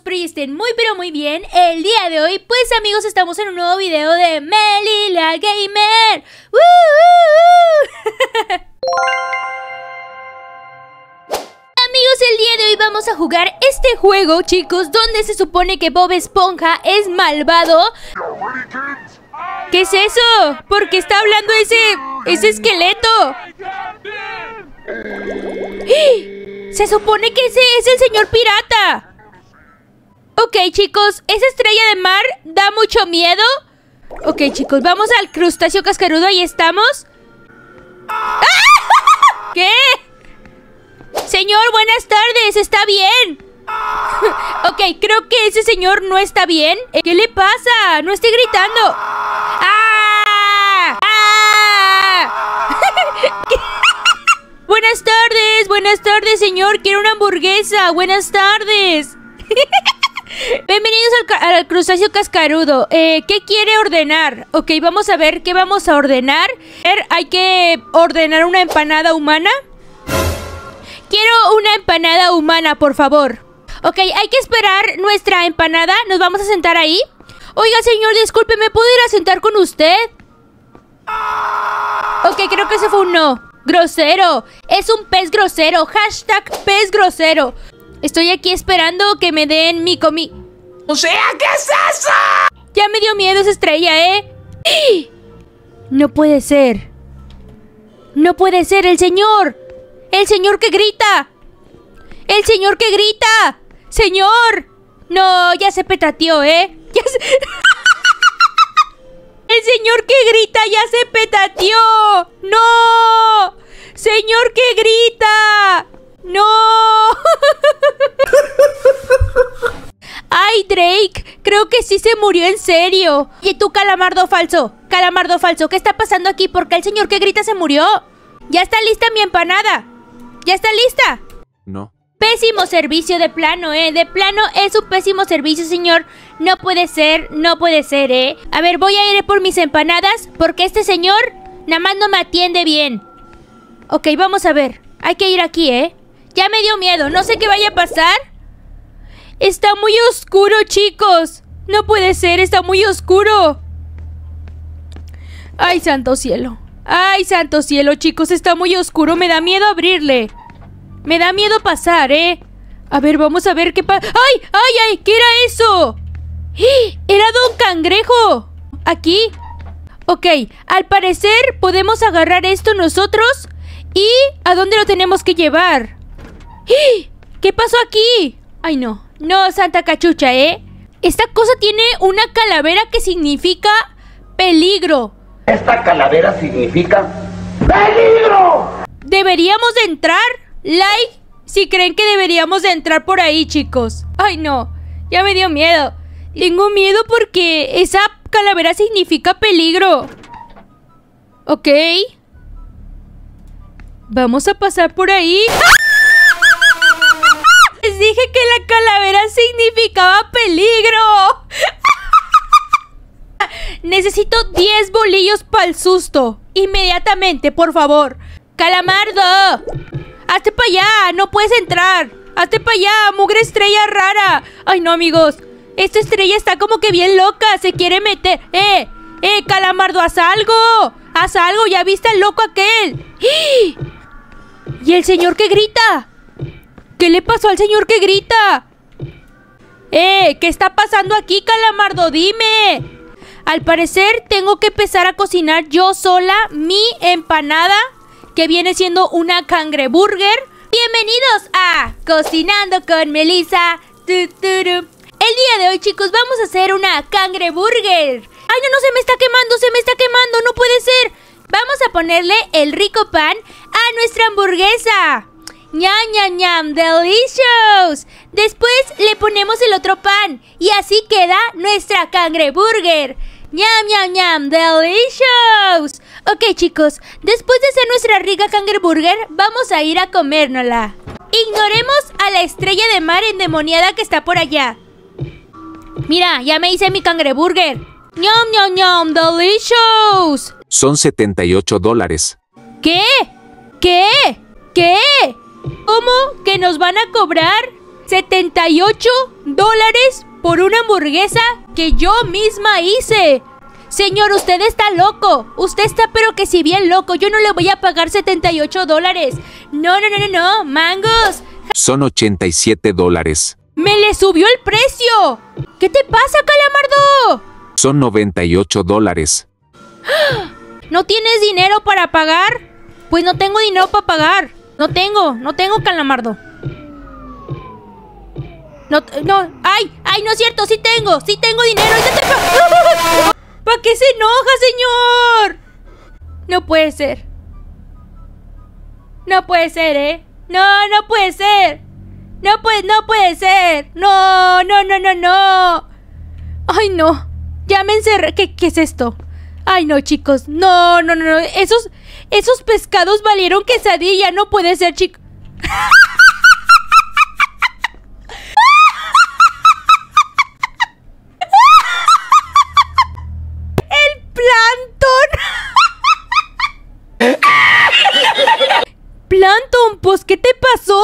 que estén muy pero muy bien. El día de hoy, pues amigos, estamos en un nuevo video de Melila Gamer. ¡Woo! Amigos, el día de hoy vamos a jugar este juego, chicos, donde se supone que Bob Esponja es malvado. ¿Qué es eso? ¿Por qué está hablando ese ese esqueleto? ¡Ah! Se supone que ese es el señor pirata. Ok, chicos, esa estrella de mar da mucho miedo. Ok, chicos, vamos al crustáceo cascarudo. Ahí estamos. ¡Ah! ¿Qué? Señor, buenas tardes. ¿Está bien? ok, creo que ese señor no está bien. ¿Qué le pasa? No esté gritando. ¡Ah! ¡Ah! buenas tardes, buenas tardes, señor. Quiero una hamburguesa. Buenas tardes. Bienvenidos al, al, crustáceo cascarudo. Eh, ¿Qué quiere ordenar? Ok, vamos a ver qué vamos a ordenar. Hay que ordenar una empanada humana. Quiero una empanada humana, por favor. Ok, hay que esperar nuestra empanada. Nos vamos a sentar ahí. Oiga, señor, disculpe, ¿me puedo ir a sentar con usted? Ok, creo que ese fue un no. Grosero. Es un pez grosero. Hashtag pez grosero. Estoy aquí esperando que me den mi comi... O sea, ¿qué es eso? Ya me dio miedo esa estrella, ¿eh? No puede ser. No puede ser el señor. El señor que grita. El señor que grita. Señor. No, ya se petateó, ¿eh? Ya se... El señor que grita ya se petateó. No. Señor que grita. ¡No! ¡Ay, Drake! Creo que sí se murió en serio. Y tú, calamardo falso. Calamardo falso, ¿qué está pasando aquí? ¿Por qué el señor que grita se murió? ¿Ya está lista mi empanada? ¿Ya está lista? No. Pésimo servicio de plano, ¿eh? De plano es un pésimo servicio, señor. No puede ser, no puede ser, ¿eh? A ver, voy a ir por mis empanadas porque este señor nada más no me atiende bien. Ok, vamos a ver. Hay que ir aquí, ¿eh? Ya me dio miedo, no sé qué vaya a pasar. Está muy oscuro, chicos. No puede ser, está muy oscuro. Ay, santo cielo. Ay, santo cielo, chicos, está muy oscuro. Me da miedo abrirle. Me da miedo pasar, ¿eh? A ver, vamos a ver qué pasa. ¡Ay! ¡Ay, ay! ¿Qué era eso? ¡Era Don Cangrejo! ¿Aquí? Ok, al parecer podemos agarrar esto nosotros. ¿Y a dónde lo tenemos que llevar? ¿Qué pasó aquí? Ay, no. No, Santa Cachucha, ¿eh? Esta cosa tiene una calavera que significa peligro. Esta calavera significa peligro. ¿Deberíamos de entrar? Like si creen que deberíamos de entrar por ahí, chicos. Ay, no. Ya me dio miedo. Tengo miedo porque esa calavera significa peligro. Ok. Vamos a pasar por ahí. Les dije que la calavera significaba peligro. Necesito 10 bolillos para el susto. Inmediatamente, por favor. Calamardo. Hazte para allá. No puedes entrar. Hazte para allá. Mugre estrella rara. Ay, no, amigos. Esta estrella está como que bien loca. Se quiere meter. ¡Eh! ¡Eh, Calamardo! ¡Haz algo! ¡Haz algo! ¿Ya viste al loco aquel? ¿Y el señor que grita? ¿Qué le pasó al señor que grita? ¡Eh! ¿Qué está pasando aquí, Calamardo? ¡Dime! Al parecer tengo que empezar a cocinar yo sola mi empanada, que viene siendo una cangreburger. Bienvenidos a Cocinando con Melissa. El día de hoy, chicos, vamos a hacer una cangreburger. ¡Ay, no, no! Se me está quemando, se me está quemando, no puede ser. Vamos a ponerle el rico pan a nuestra hamburguesa. ¡Ñam, ñam, ñam! ¡Delicious! Después le ponemos el otro pan y así queda nuestra cangreburger. ¡Ñam, ñam, ñam! ¡Delicious! Ok, chicos, después de hacer nuestra rica cangreburger, vamos a ir a comérnosla. Ignoremos a la estrella de mar endemoniada que está por allá. Mira, ya me hice mi cangreburger. ¡Ñam, ñam, ñam! ¡Delicious! Son 78 dólares. ¿Qué? ¿Qué? ¿Qué? ¿Cómo? ¿Que nos van a cobrar? 78 dólares por una hamburguesa que yo misma hice. Señor, usted está loco. Usted está pero que si bien loco. Yo no le voy a pagar 78 dólares. No, no, no, no, no. Mangos. Son 87 dólares. Me le subió el precio. ¿Qué te pasa, Calamardo? Son 98 dólares. ¿No tienes dinero para pagar? Pues no tengo dinero para pagar. No tengo, no tengo Calamardo. No, no, ay, ay, no es cierto, sí tengo, sí tengo dinero. ¿Para qué se enoja, señor? No puede ser. No puede ser, ¿eh? No, no puede ser. No puede, no puede ser. No, no, no, no, no. Ay, no. Ya me encerré. ¿Qué, qué es esto? Ay, no, chicos. No, no, no, no. Esos, esos pescados valieron quesadilla. No puede ser, chicos. ¡El plancton! ¡Plancton! Pues, ¿qué te pasó?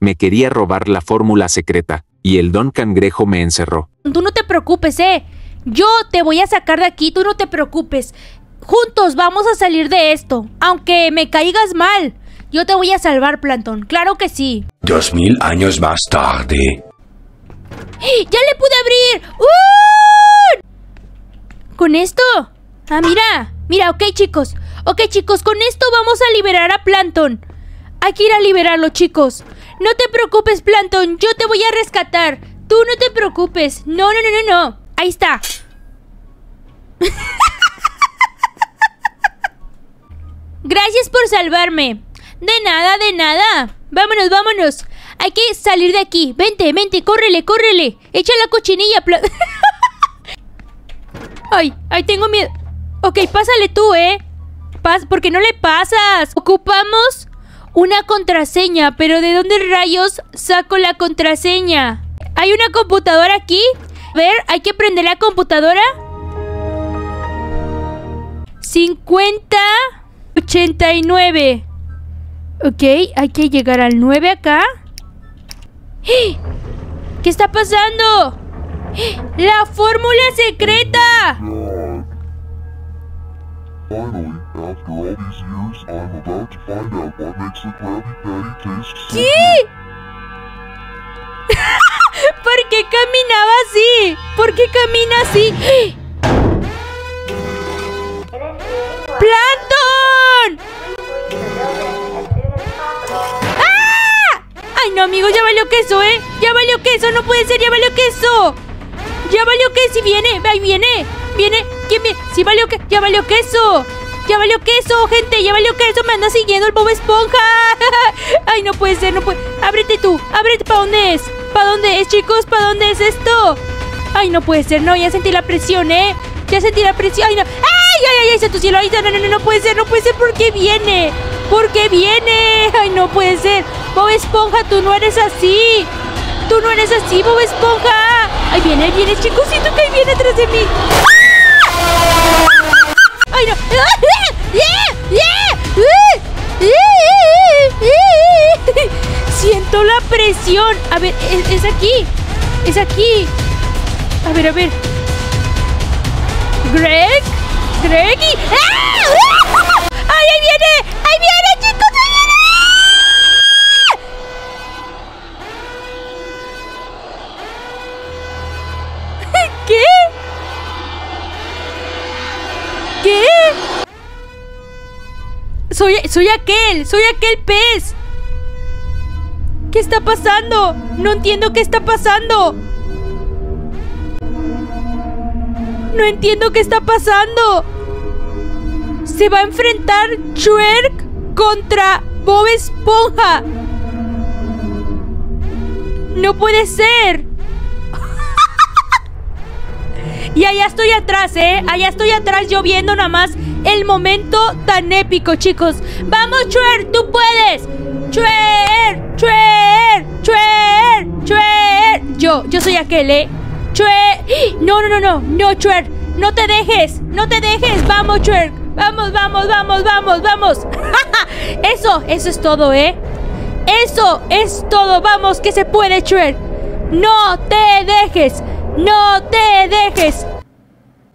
Me quería robar la fórmula secreta, y el don cangrejo me encerró. Tú no te preocupes, ¿eh? Yo te voy a sacar de aquí, tú no te preocupes. Juntos vamos a salir de esto, aunque me caigas mal. Yo te voy a salvar, Plantón, claro que sí. Dos mil años más tarde. ¡Ya le pude abrir! ¡Uh! ¿Con esto? Ah, mira, mira, ok chicos. Ok chicos, con esto vamos a liberar a Planton. Hay que ir a liberarlo, chicos. No te preocupes, Planton, yo te voy a rescatar. Tú no te preocupes. No, no, no, no, no. Ahí está. Gracias por salvarme. De nada, de nada. Vámonos, vámonos. Hay que salir de aquí. Vente, vente, córrele, córrele. Echa la cochinilla. ay, ay, tengo miedo. Ok, pásale tú, ¿eh? Pas ¿Por qué no le pasas? Ocupamos una contraseña, pero ¿de dónde rayos saco la contraseña? ¿Hay una computadora aquí? A ver, hay que prender la computadora. 50 89. Ok, hay que llegar al 9 acá. ¡Eh! ¿Qué está pasando? ¡Eh! ¡La fórmula secreta! ¿Qué? ¿Por qué caminaba así? ¿Por qué camina así? Si viene, ahí viene. Viene, ¿quién viene? Sí valió que, ya valió queso. Ya valió queso, gente, ya valió queso, me anda siguiendo el Bob Esponja. Ay, no puede ser, no puede. Ábrete tú, ábrete, ¿para dónde es? ¿Para dónde es, chicos? ¿Para dónde es esto? Ay, no puede ser, no, ya sentí la presión, ¿eh? Ya sentí la presión, ay, no. ¡Ay, ay, ay, ay, santo cielo! Ay, no, no, no, no puede ser, no puede ser, ¿por qué viene? ¿Por qué viene? Ay, no puede ser. Bob Esponja, tú no eres así. Tú no eres así, Bob Esponja. Ahí viene, ahí viene, chicos, siento que ahí viene atrás de mí. ¡Ay, no! Siento la presión. A ver, es, es aquí. Es aquí. A ver, a ver. Greg. Greg y... ¡Ah! Soy, aquel, soy aquel pez. ¿Qué está pasando? No entiendo qué está pasando. No entiendo qué está pasando. Se va a enfrentar Shrek contra Bob Esponja. No puede ser. Y allá estoy atrás, ¿eh? Allá estoy atrás yo viendo nada más el momento tan épico, chicos. ¡Vamos, Chuer! ¡Tú puedes! ¡Chuer! ¡Chuer! ¡Chuer! ¡Chuer! Yo, yo soy aquel, ¿eh? ¡Chuer! No, no, no, no, no, Chuer. No te dejes, no te dejes. Vamos, Chuer. Vamos, vamos, vamos, vamos, vamos. eso, eso es todo, ¿eh? Eso es todo. Vamos, que se puede, Shrek. No te dejes. No te dejes.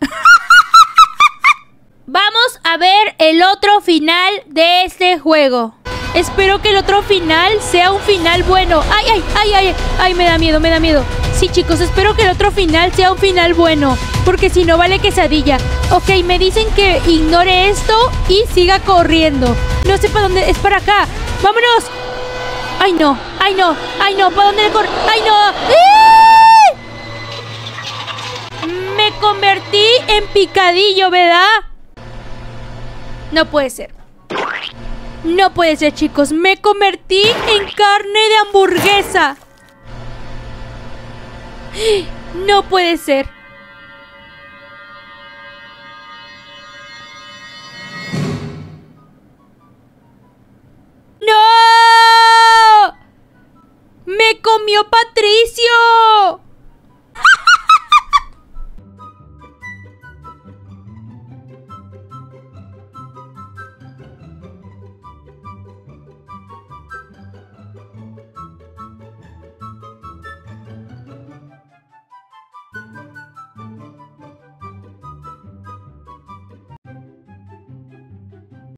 Vamos a ver el otro final de este juego. Espero que el otro final sea un final bueno. Ay, ay, ay, ay, ay, me da miedo, me da miedo. Sí, chicos, espero que el otro final sea un final bueno. Porque si no vale quesadilla. Ok, me dicen que ignore esto y siga corriendo. No sé para dónde. Es para acá. ¡Vámonos! ¡Ay, no! ¡Ay, no! ¡Ay, no! ¿Para dónde le corro? ¡Ay, no! ¡Eh! Me convertí en picadillo, ¿verdad? No puede ser. No puede ser, chicos. Me convertí en carne de hamburguesa. No puede ser. ¡No! ¡Me comió Patricio!